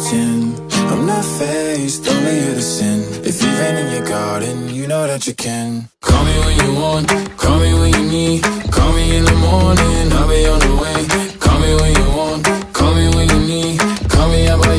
I'm not faced, only here to sin. If you've in your garden, you know that you can. Call me when you want, call me when you need. Call me in the morning, I'll be on the way. Call me when you want, call me when you need. Call me, i